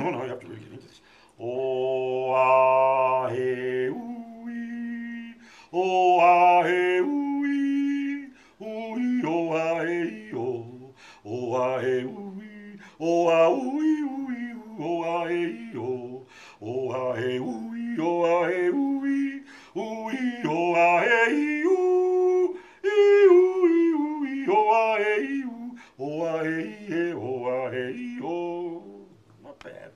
no, no, you have to really get into this. O a he ui, o a he ui, ui o a he o, o a he ui, o a ui ui o a he o, o a he ui o a he ui, ui o a he u, i ui ui o a he u, o a he e o a he o. Bad.